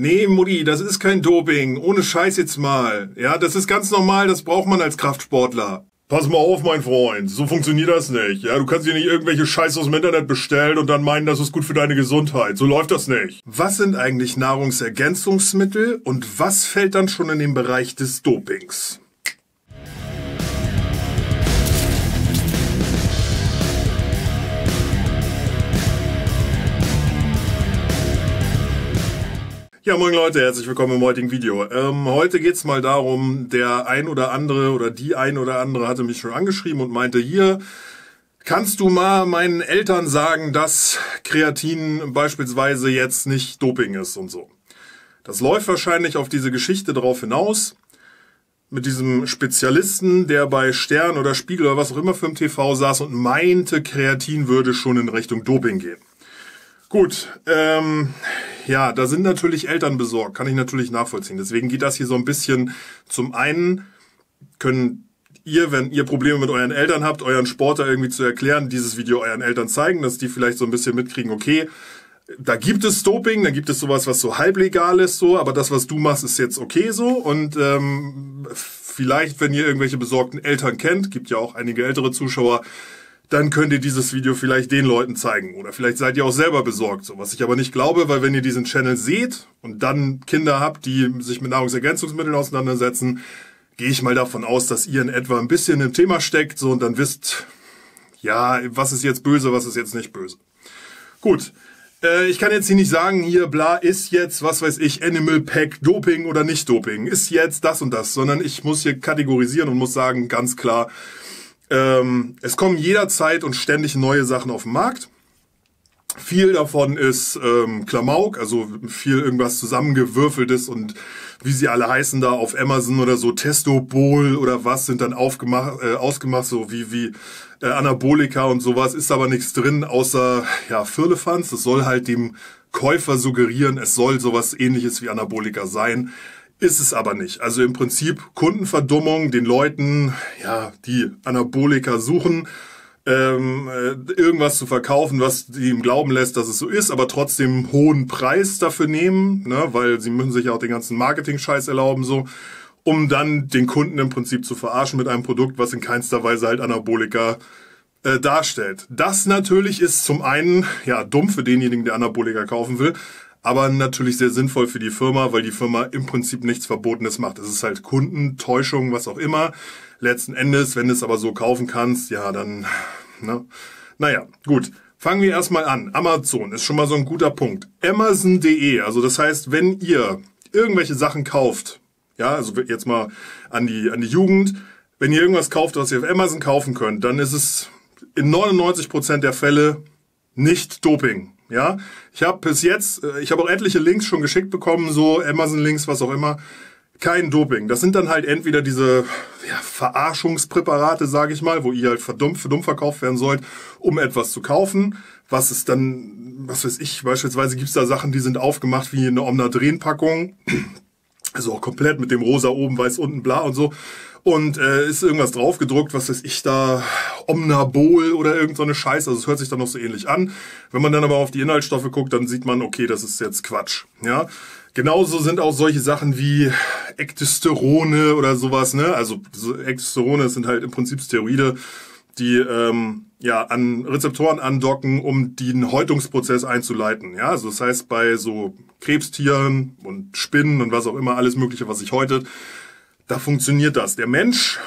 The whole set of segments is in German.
Nee, Mutti, das ist kein Doping. Ohne Scheiß jetzt mal. Ja, das ist ganz normal, das braucht man als Kraftsportler. Pass mal auf, mein Freund, so funktioniert das nicht. Ja, du kannst dir nicht irgendwelche Scheiße aus dem Internet bestellen und dann meinen, das ist gut für deine Gesundheit. So läuft das nicht. Was sind eigentlich Nahrungsergänzungsmittel und was fällt dann schon in den Bereich des Dopings? Ja, moin Leute, herzlich willkommen im heutigen Video. Ähm, heute geht's mal darum, der ein oder andere oder die ein oder andere hatte mich schon angeschrieben und meinte, hier, kannst du mal meinen Eltern sagen, dass Kreatin beispielsweise jetzt nicht Doping ist und so. Das läuft wahrscheinlich auf diese Geschichte drauf hinaus, mit diesem Spezialisten, der bei Stern oder Spiegel oder was auch immer für ein TV saß und meinte, Kreatin würde schon in Richtung Doping gehen. Gut, ähm, ja, da sind natürlich Eltern besorgt, kann ich natürlich nachvollziehen. Deswegen geht das hier so ein bisschen zum einen, können ihr, wenn ihr Probleme mit euren Eltern habt, euren Sportler irgendwie zu erklären, dieses Video euren Eltern zeigen, dass die vielleicht so ein bisschen mitkriegen, okay, da gibt es Doping, da gibt es sowas, was so halblegal ist, so, aber das, was du machst, ist jetzt okay so. Und ähm, vielleicht, wenn ihr irgendwelche besorgten Eltern kennt, gibt ja auch einige ältere Zuschauer, dann könnt ihr dieses Video vielleicht den Leuten zeigen. Oder vielleicht seid ihr auch selber besorgt. So, was ich aber nicht glaube, weil wenn ihr diesen Channel seht und dann Kinder habt, die sich mit Nahrungsergänzungsmitteln auseinandersetzen, gehe ich mal davon aus, dass ihr in etwa ein bisschen im Thema steckt, so und dann wisst, ja, was ist jetzt böse, was ist jetzt nicht böse. Gut. Äh, ich kann jetzt hier nicht sagen, hier bla ist jetzt, was weiß ich, Animal Pack Doping oder nicht Doping, ist jetzt das und das, sondern ich muss hier kategorisieren und muss sagen, ganz klar, ähm, es kommen jederzeit und ständig neue Sachen auf den Markt. Viel davon ist ähm, Klamauk, also viel irgendwas zusammengewürfeltes und wie sie alle heißen da auf Amazon oder so, Testobol oder was sind dann aufgemacht, äh, ausgemacht, so wie, wie äh, Anabolika und sowas, ist aber nichts drin, außer ja, Firlefanz. Das soll halt dem Käufer suggerieren, es soll sowas ähnliches wie Anabolika sein. Ist es aber nicht. Also im Prinzip Kundenverdummung, den Leuten, ja, die Anabolika suchen, ähm, äh, irgendwas zu verkaufen, was die ihm glauben lässt, dass es so ist, aber trotzdem hohen Preis dafür nehmen, ne, weil sie müssen sich auch den ganzen Marketing-Scheiß erlauben, so, um dann den Kunden im Prinzip zu verarschen mit einem Produkt, was in keinster Weise halt Anabolika äh, darstellt. Das natürlich ist zum einen ja dumm für denjenigen, der Anabolika kaufen will, aber natürlich sehr sinnvoll für die Firma, weil die Firma im Prinzip nichts Verbotenes macht. Es ist halt Kundentäuschung, was auch immer. Letzten Endes, wenn du es aber so kaufen kannst, ja, dann, ne? Naja, gut. Fangen wir erstmal an. Amazon ist schon mal so ein guter Punkt. Amazon.de, also das heißt, wenn ihr irgendwelche Sachen kauft, ja, also jetzt mal an die, an die Jugend, wenn ihr irgendwas kauft, was ihr auf Amazon kaufen könnt, dann ist es in 99 Prozent der Fälle nicht Doping. Ja, ich habe bis jetzt, äh, ich habe auch etliche Links schon geschickt bekommen, so Amazon-Links, was auch immer. Kein Doping. Das sind dann halt entweder diese ja, Verarschungspräparate, sage ich mal, wo ihr halt verdummt, für dumm verkauft werden sollt, um etwas zu kaufen. Was ist dann, was weiß ich, beispielsweise gibt's da Sachen, die sind aufgemacht wie eine Omnadren-Packung. Also auch komplett mit dem rosa oben, weiß unten, bla und so und äh, ist irgendwas draufgedruckt, was weiß ich da, Omnabol oder irgend so eine Scheiße. Also es hört sich dann noch so ähnlich an. Wenn man dann aber auf die Inhaltsstoffe guckt, dann sieht man, okay, das ist jetzt Quatsch. Ja, genauso sind auch solche Sachen wie Ektosterone oder sowas. Ne, also so Ektosterone sind halt im Prinzip Steroide, die ähm, ja an Rezeptoren andocken, um den Häutungsprozess einzuleiten. Ja, also das heißt bei so Krebstieren und Spinnen und was auch immer alles Mögliche, was sich häutet da funktioniert das. Der Mensch,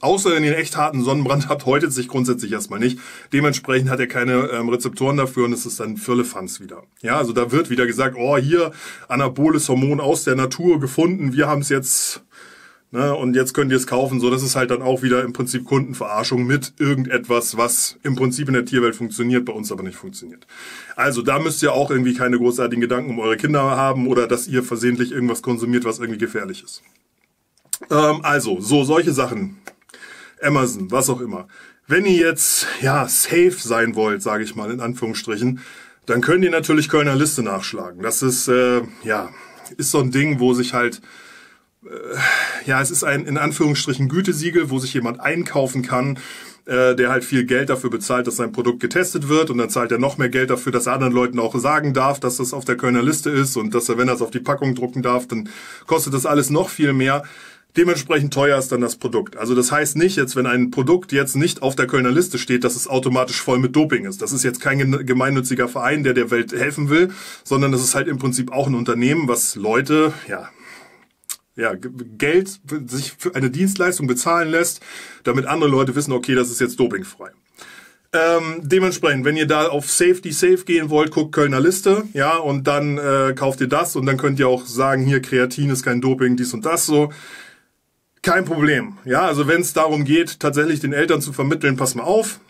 außer in den echt harten Sonnenbrand habt, häutet sich grundsätzlich erstmal nicht. Dementsprechend hat er keine ähm, Rezeptoren dafür und es ist dann Firlefanz wieder. Ja, also da wird wieder gesagt, oh, hier anaboles Hormon aus der Natur gefunden, wir haben es jetzt ne, und jetzt könnt ihr es kaufen. So, das ist halt dann auch wieder im Prinzip Kundenverarschung mit irgendetwas, was im Prinzip in der Tierwelt funktioniert, bei uns aber nicht funktioniert. Also da müsst ihr auch irgendwie keine großartigen Gedanken um eure Kinder haben oder dass ihr versehentlich irgendwas konsumiert, was irgendwie gefährlich ist. Ähm, also, so solche Sachen. Amazon, was auch immer. Wenn ihr jetzt ja safe sein wollt, sage ich mal in Anführungsstrichen, dann könnt ihr natürlich Kölner Liste nachschlagen. Das ist äh, ja ist so ein Ding, wo sich halt ja es ist ein in Anführungsstrichen Gütesiegel, wo sich jemand einkaufen kann äh, der halt viel Geld dafür bezahlt, dass sein Produkt getestet wird und dann zahlt er noch mehr Geld dafür, dass er anderen Leuten auch sagen darf, dass das auf der Kölner Liste ist und dass er, wenn er es auf die Packung drucken darf, dann kostet das alles noch viel mehr. Dementsprechend teuer ist dann das Produkt. Also das heißt nicht jetzt, wenn ein Produkt jetzt nicht auf der Kölner Liste steht, dass es automatisch voll mit Doping ist. Das ist jetzt kein gemeinnütziger Verein, der der Welt helfen will, sondern das ist halt im Prinzip auch ein Unternehmen, was Leute, ja, ja, Geld sich für eine Dienstleistung bezahlen lässt, damit andere Leute wissen, okay, das ist jetzt dopingfrei. Ähm, dementsprechend, wenn ihr da auf Safety Safe gehen wollt, guckt Kölner Liste, ja, und dann äh, kauft ihr das und dann könnt ihr auch sagen, hier Kreatin ist kein Doping, dies und das so. Kein Problem. Ja, also wenn es darum geht, tatsächlich den Eltern zu vermitteln, pass mal auf,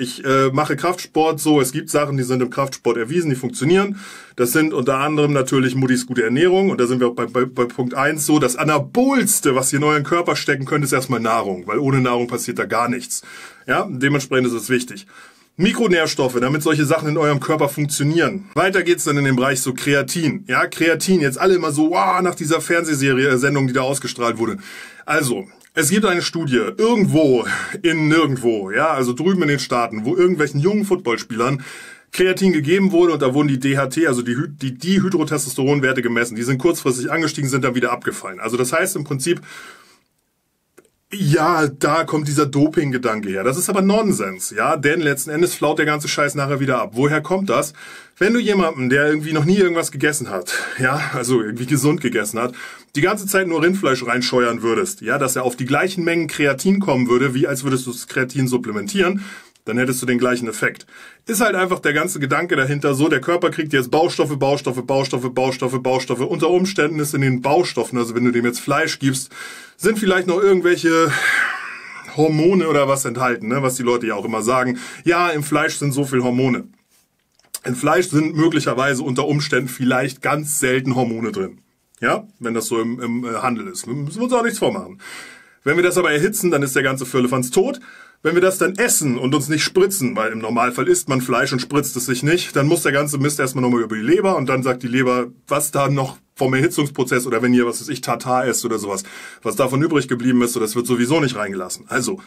ich äh, mache Kraftsport so, es gibt Sachen, die sind im Kraftsport erwiesen, die funktionieren. Das sind unter anderem natürlich Muttis gute Ernährung und da sind wir auch bei, bei, bei Punkt eins so, das Anabolste, was ihr in euren Körper stecken könnt, ist erstmal Nahrung, weil ohne Nahrung passiert da gar nichts. Ja, dementsprechend ist es wichtig. Mikronährstoffe, damit solche Sachen in eurem Körper funktionieren. Weiter geht's dann in den Bereich so Kreatin. Ja, Kreatin, jetzt alle immer so, wow, nach dieser Fernsehserie, äh, die da ausgestrahlt wurde. Also, es gibt eine Studie irgendwo in nirgendwo, ja, also drüben in den Staaten, wo irgendwelchen jungen Footballspielern Kreatin gegeben wurde und da wurden die DHT, also die, die Dihydrotestosteronwerte gemessen. Die sind kurzfristig angestiegen, sind dann wieder abgefallen. Also das heißt im Prinzip, ja, da kommt dieser Doping-Gedanke her. Das ist aber Nonsens, ja, denn letzten Endes flaut der ganze Scheiß nachher wieder ab. Woher kommt das? Wenn du jemanden, der irgendwie noch nie irgendwas gegessen hat, ja, also irgendwie gesund gegessen hat, die ganze Zeit nur Rindfleisch reinscheuern würdest, ja, dass er auf die gleichen Mengen Kreatin kommen würde, wie als würdest du das Kreatin supplementieren, dann hättest du den gleichen Effekt. Ist halt einfach der ganze Gedanke dahinter so, der Körper kriegt jetzt Baustoffe, Baustoffe, Baustoffe, Baustoffe, Baustoffe. Unter Umständen ist in den Baustoffen, also wenn du dem jetzt Fleisch gibst, sind vielleicht noch irgendwelche Hormone oder was enthalten, ne? was die Leute ja auch immer sagen. Ja, im Fleisch sind so viel Hormone. In Fleisch sind möglicherweise unter Umständen vielleicht ganz selten Hormone drin. Ja, wenn das so im, im äh, Handel ist. Müssen wir uns auch nichts vormachen. Wenn wir das aber erhitzen, dann ist der ganze Firlefanz tot. Wenn wir das dann essen und uns nicht spritzen, weil im Normalfall isst man Fleisch und spritzt es sich nicht, dann muss der ganze Mist erstmal nochmal über die Leber und dann sagt die Leber, was da noch vom Erhitzungsprozess oder wenn ihr, was weiß ich, Tatar esst oder sowas, was davon übrig geblieben ist, so das wird sowieso nicht reingelassen. Also,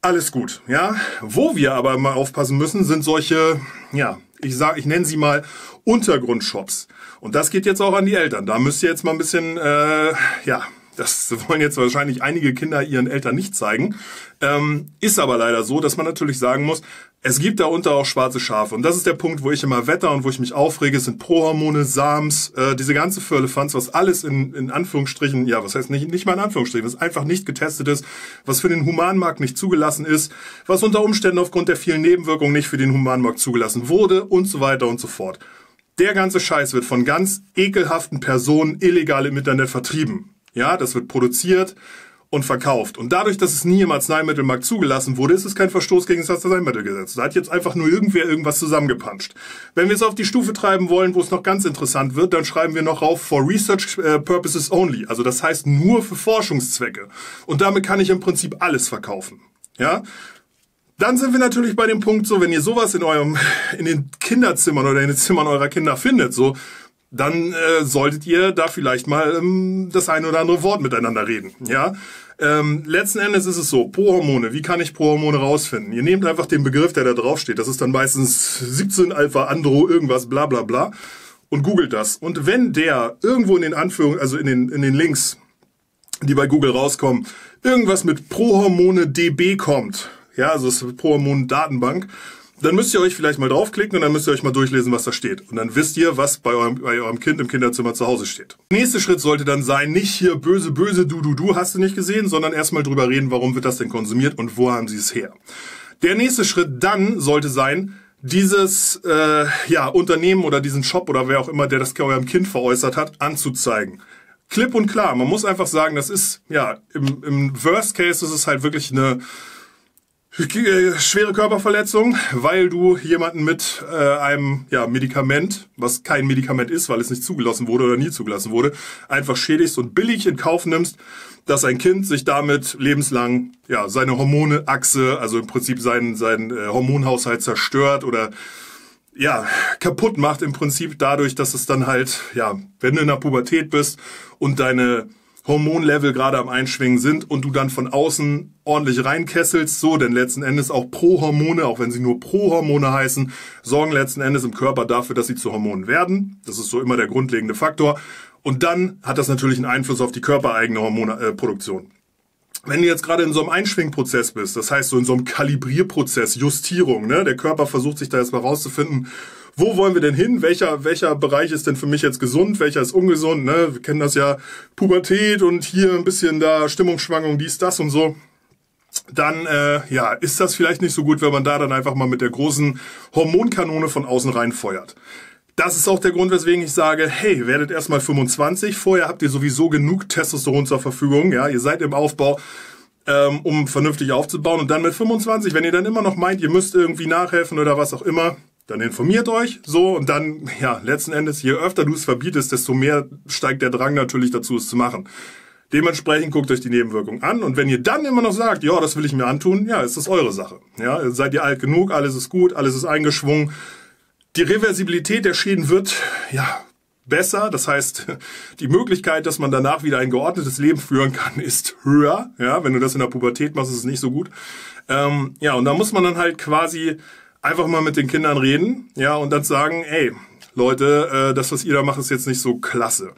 alles gut, ja. Wo wir aber mal aufpassen müssen, sind solche, ja, ich sag, ich nenne sie mal Untergrundshops. Und das geht jetzt auch an die Eltern. Da müsst ihr jetzt mal ein bisschen, äh, ja, das wollen jetzt wahrscheinlich einige Kinder ihren Eltern nicht zeigen. Ähm, ist aber leider so, dass man natürlich sagen muss, es gibt darunter auch schwarze Schafe. Und das ist der Punkt, wo ich immer wetter und wo ich mich aufrege, es sind Prohormone, Sams, äh, diese ganze Firlefanz, was alles in, in Anführungsstrichen, ja, was heißt nicht, nicht mal in Anführungsstrichen, was einfach nicht getestet ist, was für den Humanmarkt nicht zugelassen ist, was unter Umständen aufgrund der vielen Nebenwirkungen nicht für den Humanmarkt zugelassen wurde und so weiter und so fort. Der ganze Scheiß wird von ganz ekelhaften Personen illegal im Internet vertrieben. Ja, das wird produziert und verkauft. Und dadurch, dass es nie im Arzneimittelmarkt zugelassen wurde, ist es kein Verstoß gegen das Arzneimittelgesetz. Da hat jetzt einfach nur irgendwer irgendwas zusammengepanscht. Wenn wir es auf die Stufe treiben wollen, wo es noch ganz interessant wird, dann schreiben wir noch rauf for research äh, purposes only. Also das heißt nur für Forschungszwecke. Und damit kann ich im Prinzip alles verkaufen. Ja? Dann sind wir natürlich bei dem Punkt so, wenn ihr sowas in eurem, in den Kinderzimmern oder in den Zimmern eurer Kinder findet, so, dann äh, solltet ihr da vielleicht mal ähm, das ein oder andere Wort miteinander reden. Ja. Ähm, letzten Endes ist es so, Prohormone, wie kann ich Prohormone rausfinden? Ihr nehmt einfach den Begriff, der da draufsteht, das ist dann meistens 17 Alpha Andro irgendwas bla bla bla und googelt das. Und wenn der irgendwo in den Anführungen, also in den, in den Links, die bei Google rauskommen, irgendwas mit Prohormone DB kommt, ja, also ist Prohormon Datenbank, dann müsst ihr euch vielleicht mal draufklicken und dann müsst ihr euch mal durchlesen, was da steht. Und dann wisst ihr, was bei eurem, bei eurem Kind im Kinderzimmer zu Hause steht. Nächster Schritt sollte dann sein, nicht hier böse, böse, du, du, du hast du nicht gesehen, sondern erstmal drüber reden, warum wird das denn konsumiert und wo haben sie es her. Der nächste Schritt dann sollte sein, dieses äh, ja, Unternehmen oder diesen Shop oder wer auch immer, der das eurem Kind veräußert hat, anzuzeigen. Klipp und klar, man muss einfach sagen, das ist, ja, im, im Worst Case ist es halt wirklich eine schwere Körperverletzung, weil du jemanden mit äh, einem ja, Medikament, was kein Medikament ist, weil es nicht zugelassen wurde oder nie zugelassen wurde, einfach schädigst und billig in Kauf nimmst, dass ein Kind sich damit lebenslang ja seine Hormoneachse, also im Prinzip seinen seinen äh, Hormonhaushalt zerstört oder ja kaputt macht im Prinzip dadurch, dass es dann halt ja, wenn du in der Pubertät bist und deine Hormonlevel gerade am Einschwingen sind und du dann von außen ordentlich reinkesselst, so, denn letzten Endes auch Prohormone, auch wenn sie nur Prohormone heißen, sorgen letzten Endes im Körper dafür, dass sie zu Hormonen werden. Das ist so immer der grundlegende Faktor. Und dann hat das natürlich einen Einfluss auf die körpereigene Hormonproduktion. Äh, wenn du jetzt gerade in so einem Einschwingprozess bist, das heißt so in so einem Kalibrierprozess, Justierung, ne, der Körper versucht sich da erstmal rauszufinden, wo wollen wir denn hin? Welcher, welcher Bereich ist denn für mich jetzt gesund? Welcher ist ungesund? Ne? Wir kennen das ja, Pubertät und hier ein bisschen da Stimmungsschwankung, dies, das und so. Dann äh, ja, ist das vielleicht nicht so gut, wenn man da dann einfach mal mit der großen Hormonkanone von außen reinfeuert. Das ist auch der Grund, weswegen ich sage, hey, werdet erstmal 25. Vorher habt ihr sowieso genug Testosteron zur Verfügung. Ja, ihr seid im Aufbau, ähm, um vernünftig aufzubauen. Und dann mit 25, wenn ihr dann immer noch meint, ihr müsst irgendwie nachhelfen oder was auch immer, dann informiert euch so und dann, ja, letzten Endes, je öfter du es verbietest, desto mehr steigt der Drang natürlich dazu, es zu machen. Dementsprechend guckt euch die Nebenwirkungen an und wenn ihr dann immer noch sagt, ja, das will ich mir antun, ja, ist das eure Sache. Ja, seid ihr alt genug, alles ist gut, alles ist eingeschwungen. Die Reversibilität der Schäden wird, ja, besser. Das heißt, die Möglichkeit, dass man danach wieder ein geordnetes Leben führen kann, ist höher. Ja, wenn du das in der Pubertät machst, ist es nicht so gut. Ähm, ja, und da muss man dann halt quasi einfach mal mit den Kindern reden, ja, und dann sagen, ey, Leute, äh, das, was ihr da macht, ist jetzt nicht so klasse.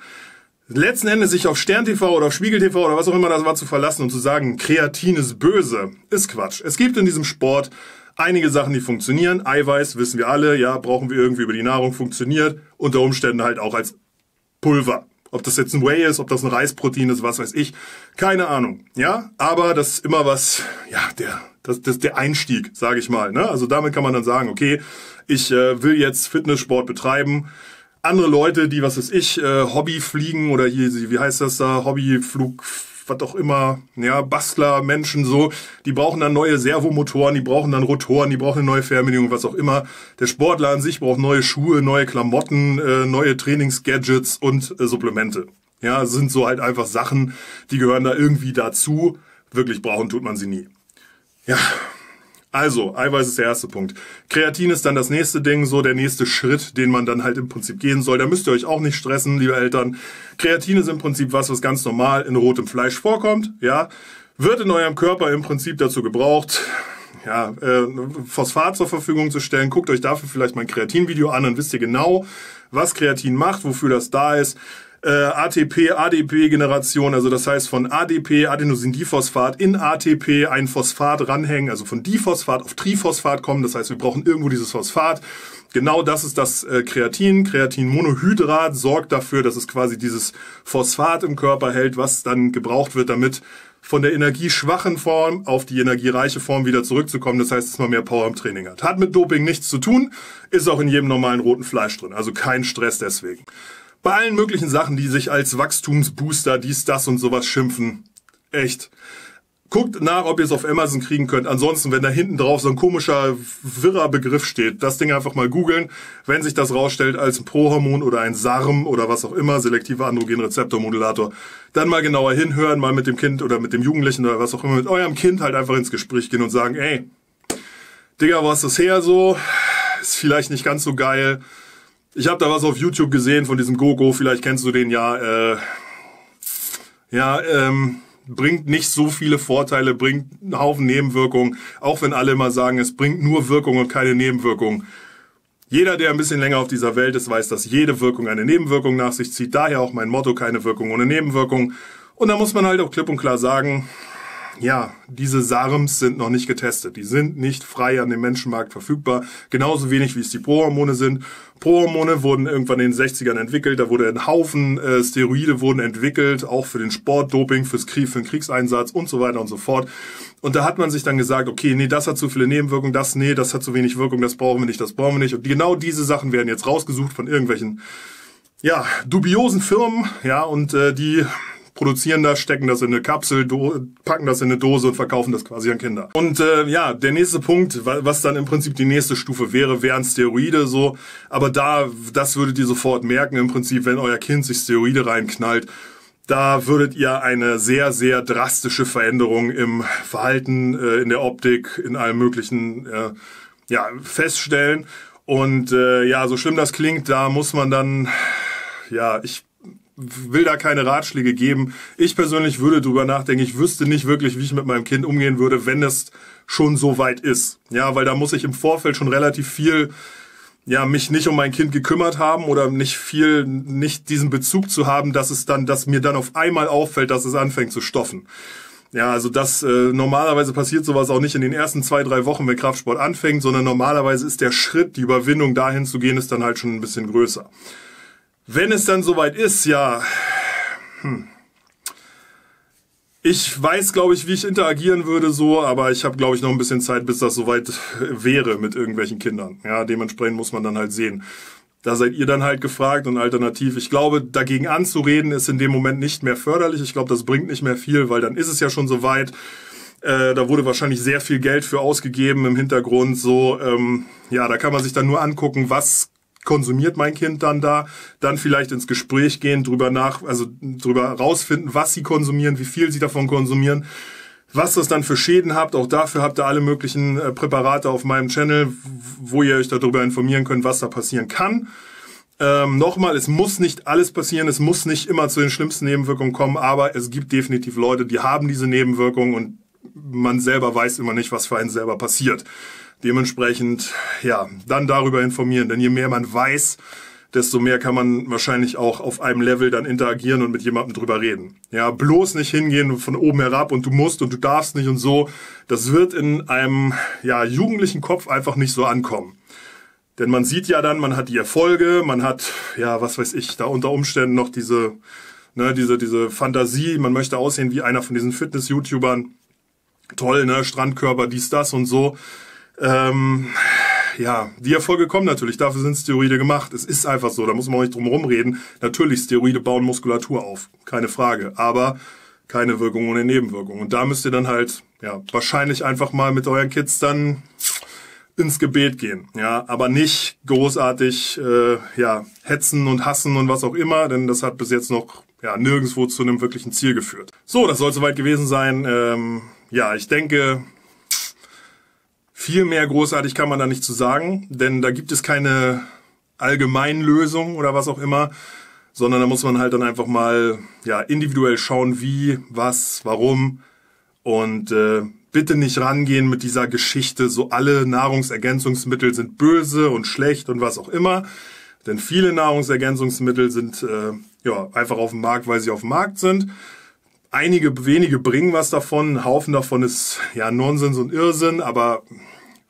Letzten Endes sich auf Stern TV oder auf Spiegel TV oder was auch immer das war zu verlassen und zu sagen, Kreatin ist böse, ist Quatsch. Es gibt in diesem Sport einige Sachen, die funktionieren. Eiweiß, wissen wir alle, ja, brauchen wir irgendwie über die Nahrung, funktioniert. Unter Umständen halt auch als Pulver. Ob das jetzt ein Whey ist, ob das ein Reisprotein ist, was weiß ich. Keine Ahnung. Ja, aber das ist immer was, ja, der das, das ist der Einstieg, sage ich mal. Ne? Also damit kann man dann sagen, okay, ich äh, will jetzt Fitnesssport betreiben. Andere Leute, die, was weiß ich, äh, Hobby fliegen oder hier, wie heißt das da, Hobbyflug, was auch immer, ja, Bastler, Menschen so, die brauchen dann neue Servomotoren, die brauchen dann Rotoren, die brauchen eine neue Fernbedienung, was auch immer. Der Sportler an sich braucht neue Schuhe, neue Klamotten, äh, neue Trainingsgadgets und äh, Supplemente. Ja, sind so halt einfach Sachen, die gehören da irgendwie dazu. Wirklich brauchen tut man sie nie. Ja, also, Eiweiß ist der erste Punkt. Kreatin ist dann das nächste Ding, so der nächste Schritt, den man dann halt im Prinzip gehen soll. Da müsst ihr euch auch nicht stressen, liebe Eltern. Kreatin ist im Prinzip was, was ganz normal in rotem Fleisch vorkommt, ja. Wird in eurem Körper im Prinzip dazu gebraucht, ja, äh, Phosphat zur Verfügung zu stellen. Guckt euch dafür vielleicht mein Kreatin-Video an, dann wisst ihr genau, was Kreatin macht, wofür das da ist äh, ATP, ADP-Generation, also das heißt von ADP, Adenosindiphosphat, in ATP ein Phosphat ranhängen, also von Diphosphat auf Triphosphat kommen. Das heißt, wir brauchen irgendwo dieses Phosphat. Genau das ist das äh, Kreatin. Kreatinmonohydrat sorgt dafür, dass es quasi dieses Phosphat im Körper hält, was dann gebraucht wird, damit von der energieschwachen Form auf die energiereiche Form wieder zurückzukommen. Das heißt, dass man mehr Power im Training hat. Hat mit Doping nichts zu tun, ist auch in jedem normalen roten Fleisch drin. Also kein Stress deswegen bei allen möglichen Sachen, die sich als Wachstumsbooster, dies, das und sowas schimpfen. Echt. Guckt nach, ob ihr es auf Amazon kriegen könnt. Ansonsten, wenn da hinten drauf so ein komischer, wirrer Begriff steht, das Ding einfach mal googeln. Wenn sich das rausstellt als ein Prohormon oder ein SARM oder was auch immer, selektiver Androgenrezeptormodulator, dann mal genauer hinhören, mal mit dem Kind oder mit dem Jugendlichen oder was auch immer, mit eurem Kind halt einfach ins Gespräch gehen und sagen, ey, Digga, was ist das her so? Ist vielleicht nicht ganz so geil ich habe da was auf YouTube gesehen von diesem Gogo, vielleicht kennst du den ja. Äh, ja, ähm, bringt nicht so viele Vorteile, bringt einen Haufen Nebenwirkungen, auch wenn alle immer sagen, es bringt nur Wirkung und keine Nebenwirkung. Jeder, der ein bisschen länger auf dieser Welt ist, weiß, dass jede Wirkung eine Nebenwirkung nach sich zieht. Daher auch mein Motto, keine Wirkung ohne Nebenwirkung. Und da muss man halt auch klipp und klar sagen, ja, diese SARMs sind noch nicht getestet. Die sind nicht frei an dem Menschenmarkt verfügbar. Genauso wenig wie es die Prohormone sind. Prohormone wurden irgendwann in den 60ern entwickelt. Da wurde ein Haufen äh, Steroide wurden entwickelt, auch für den Sportdoping, fürs Krieg, für den Kriegseinsatz und so weiter und so fort. Und da hat man sich dann gesagt, okay, nee, das hat zu viele Nebenwirkungen, das, nee, das hat zu wenig Wirkung, das brauchen wir nicht, das brauchen wir nicht. Und genau diese Sachen werden jetzt rausgesucht von irgendwelchen, ja, dubiosen Firmen, ja, und äh, die produzieren das, stecken das in eine Kapsel, packen das in eine Dose und verkaufen das quasi an Kinder. Und äh, ja, der nächste Punkt, was dann im Prinzip die nächste Stufe wäre, wären Steroide so. Aber da, das würdet ihr sofort merken im Prinzip, wenn euer Kind sich Steroide reinknallt. Da würdet ihr eine sehr, sehr drastische Veränderung im Verhalten, äh, in der Optik, in allem möglichen äh, ja, feststellen. Und äh, ja, so schlimm das klingt, da muss man dann, ja, ich will da keine Ratschläge geben. Ich persönlich würde drüber nachdenken. Ich wüsste nicht wirklich, wie ich mit meinem Kind umgehen würde, wenn es schon so weit ist. Ja, weil da muss ich im Vorfeld schon relativ viel ja, mich nicht um mein Kind gekümmert haben oder nicht viel, nicht diesen Bezug zu haben, dass es dann, dass mir dann auf einmal auffällt, dass es anfängt zu stoffen. Ja, also das äh, normalerweise passiert sowas auch nicht in den ersten zwei, drei Wochen, wenn Kraftsport anfängt, sondern normalerweise ist der Schritt, die Überwindung dahin zu gehen, ist dann halt schon ein bisschen größer. Wenn es dann soweit ist, ja, hm, ich weiß, glaube ich, wie ich interagieren würde so, aber ich habe, glaube ich, noch ein bisschen Zeit, bis das soweit wäre mit irgendwelchen Kindern. Ja, dementsprechend muss man dann halt sehen. Da seid ihr dann halt gefragt und alternativ. Ich glaube, dagegen anzureden ist in dem Moment nicht mehr förderlich. Ich glaube, das bringt nicht mehr viel, weil dann ist es ja schon soweit. Äh, da wurde wahrscheinlich sehr viel Geld für ausgegeben im Hintergrund. So, ähm, ja, da kann man sich dann nur angucken, was konsumiert mein Kind dann da, dann vielleicht ins Gespräch gehen, drüber nach, also drüber rausfinden, was sie konsumieren, wie viel sie davon konsumieren, was das dann für Schäden habt. Auch dafür habt ihr alle möglichen äh, Präparate auf meinem Channel, wo ihr euch darüber informieren könnt, was da passieren kann. Ähm, Nochmal, es muss nicht alles passieren, es muss nicht immer zu den schlimmsten Nebenwirkungen kommen, aber es gibt definitiv Leute, die haben diese Nebenwirkungen und man selber weiß immer nicht, was für einen selber passiert. Dementsprechend, ja, dann darüber informieren. Denn je mehr man weiß, desto mehr kann man wahrscheinlich auch auf einem Level dann interagieren und mit jemandem drüber reden. Ja, bloß nicht hingehen von oben herab und du musst und du darfst nicht und so. Das wird in einem, ja, jugendlichen Kopf einfach nicht so ankommen. Denn man sieht ja dann, man hat die Erfolge, man hat, ja, was weiß ich, da unter Umständen noch diese, ne, diese, diese Fantasie, man möchte aussehen wie einer von diesen Fitness-YouTubern. Toll, ne, Strandkörper, dies, das und so. Ähm, ja, die Erfolge kommen natürlich, dafür sind Steroide gemacht. Es ist einfach so, da muss man auch nicht drum herum reden. Natürlich, Steroide bauen Muskulatur auf, keine Frage. Aber keine Wirkung ohne Nebenwirkung. Und da müsst ihr dann halt, ja, wahrscheinlich einfach mal mit euren Kids dann ins Gebet gehen, ja, aber nicht großartig, äh, ja, hetzen und hassen und was auch immer, denn das hat bis jetzt noch, ja, nirgendwo zu einem wirklichen Ziel geführt. So, das soll soweit gewesen sein. Ähm, ja, ich denke, viel mehr großartig kann man da nicht zu sagen, denn da gibt es keine Allgemeinlösung oder was auch immer, sondern da muss man halt dann einfach mal ja individuell schauen, wie, was, warum und äh, bitte nicht rangehen mit dieser Geschichte, so alle Nahrungsergänzungsmittel sind böse und schlecht und was auch immer. Denn viele Nahrungsergänzungsmittel sind äh, ja einfach auf dem Markt, weil sie auf dem Markt sind. Einige wenige bringen was davon, ein Haufen davon ist ja Nonsens und Irrsinn, aber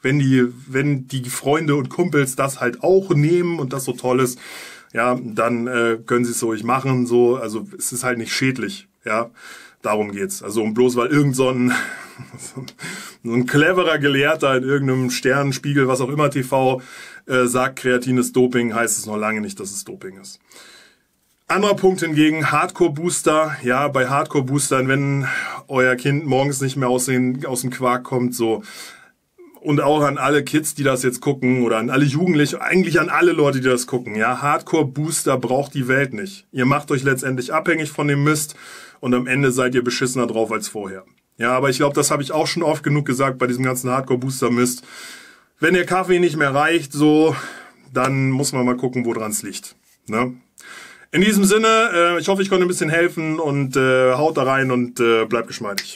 wenn die, wenn die Freunde und Kumpels das halt auch nehmen und das so toll ist, ja, dann äh, können sie es ruhig machen. So, also es ist halt nicht schädlich, ja. Darum geht's. Also und bloß weil irgend so ein, so ein cleverer Gelehrter in irgendeinem Sternenspiegel, was auch immer TV äh, sagt, kreatines Doping, heißt es noch lange nicht, dass es Doping ist. Anderer Punkt hingegen, Hardcore-Booster. Ja, bei Hardcore-Boostern, wenn euer Kind morgens nicht mehr aus, den, aus dem Quark kommt, so und auch an alle Kids, die das jetzt gucken oder an alle Jugendlichen, eigentlich an alle Leute, die das gucken. Ja, Hardcore Booster braucht die Welt nicht. Ihr macht euch letztendlich abhängig von dem Mist und am Ende seid ihr beschissener drauf als vorher. Ja, aber ich glaube, das habe ich auch schon oft genug gesagt bei diesem ganzen Hardcore Booster Mist. Wenn der Kaffee nicht mehr reicht, so, dann muss man mal gucken, woran es liegt. Ne? In diesem Sinne, äh, ich hoffe, ich konnte ein bisschen helfen und äh, haut da rein und äh, bleibt geschmeidig.